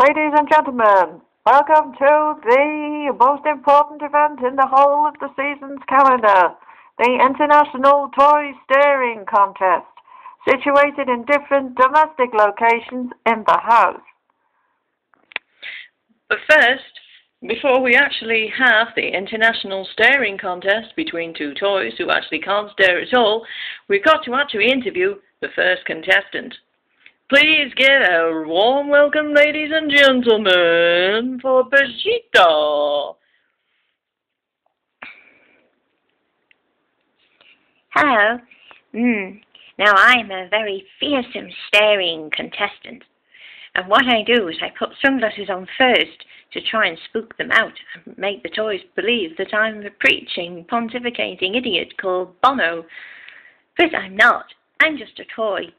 Ladies and gentlemen, welcome to the most important event in the whole of the season's calendar, the International Toy Staring Contest, situated in different domestic locations in the house. But first, before we actually have the international staring contest between two toys who actually can't stare at all, we've got to actually interview the first contestant. Please give a warm welcome, ladies and gentlemen, for Brigitte. Hello. Mm. Now I'm a very fearsome staring contestant. And what I do is I put sunglasses on first to try and spook them out and make the toys believe that I'm a preaching, pontificating idiot called Bono. But I'm not. I'm just a toy.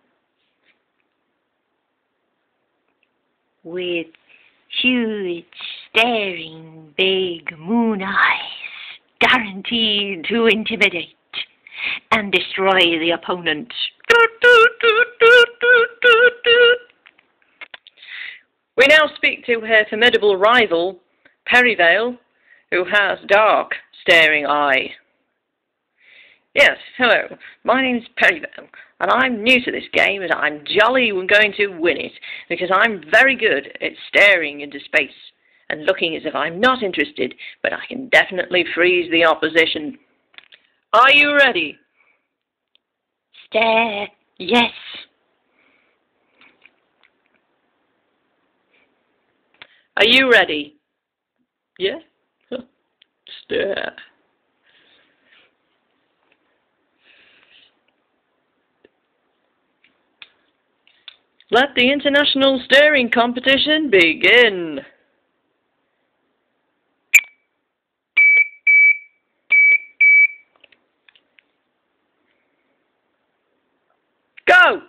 With huge, staring, big moon eyes, guaranteed to intimidate and destroy the opponent. We now speak to her formidable rival, Perivale, who has dark, staring eye. Yes, hello. My name's Perivale, and I'm new to this game, and I'm jolly going to win it, because I'm very good at staring into space and looking as if I'm not interested, but I can definitely freeze the opposition. Are you ready? Stare, yes. Are you ready? Yeah? Stare. Let the international staring competition begin. Go!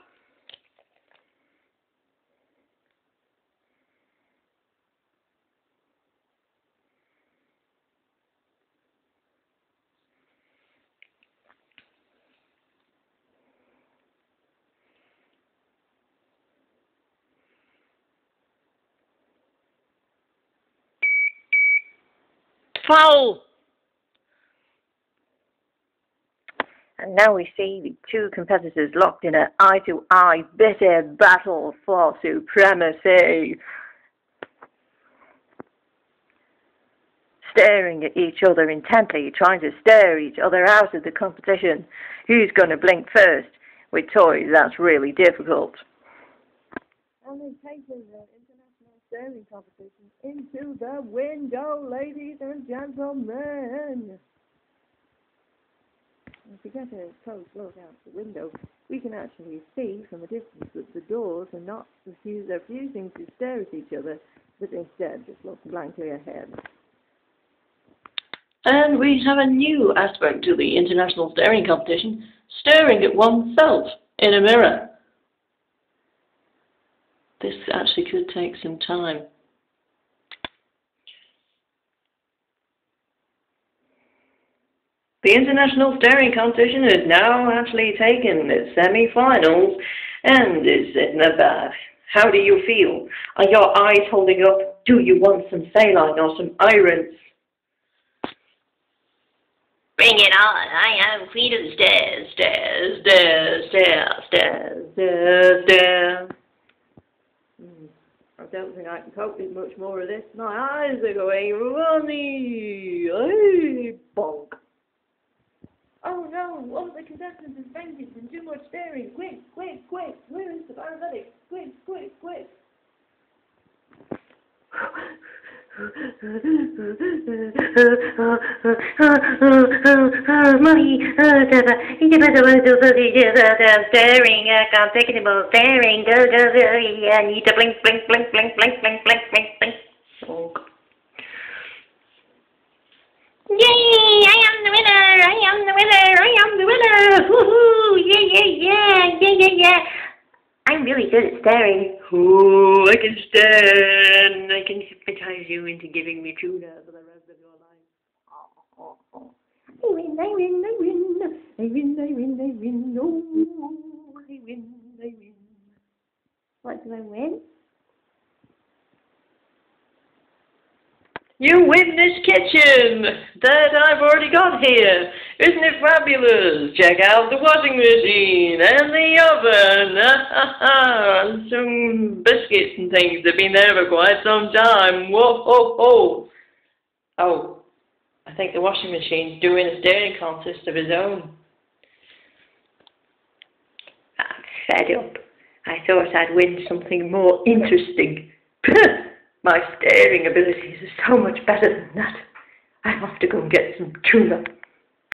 Foul! And now we see the two competitors locked in an eye-to-eye bitter battle for supremacy. Staring at each other intently, trying to stare each other out of the competition. Who's going to blink first? With toys, that's really difficult. They take the international staring competition into the window, ladies and gentlemen. If we get a close look out the window, we can actually see from a distance that the doors are not refusing to stare at each other, but instead just look blankly ahead. And we have a new aspect to the international staring competition, staring at oneself in a mirror. This actually could take some time. The international staring competition is now actually taken its semi-finals and is in the bath. How do you feel? Are your eyes holding up? Do you want some saline or some irons? Bring it on. I am Queen of the Stares, stares, stares, stares, stares, stares, stares. I don't think I can cope with much more of this. My eyes are going runny. Hey, bonk. Oh no, one of the contestants has fainted from too much staring. Quick, quick, quick. Where is the paramedic? Quick, quick, quick. Money, staring, anymore staring, go, go, go, I need to blink, blink, blink, blink, blink, blink, blink, blink, blink. Yay, I am the winner, I am the winner, I am the winner, woohoo, yeah, yeah, yeah, yeah, yeah, yeah. I'm really good at staring. Oh, I can stand. I can hypnotize you into giving me tuna for the rest of your life. Oh, oh, oh. I win, I win, I win. I win, I win, I win. Oh, I win, I win. What do I win? You win this kitchen that I've already got here. Isn't it fabulous? Check out the washing machine and the oven. and some biscuits and things have been there for quite some time. Whoa, ho, ho. Oh, I think the washing machine's doing a staring contest of his own. I'm fed up. I thought I'd win something more interesting. My staring abilities are so much better than that. I have to go and get some tuna.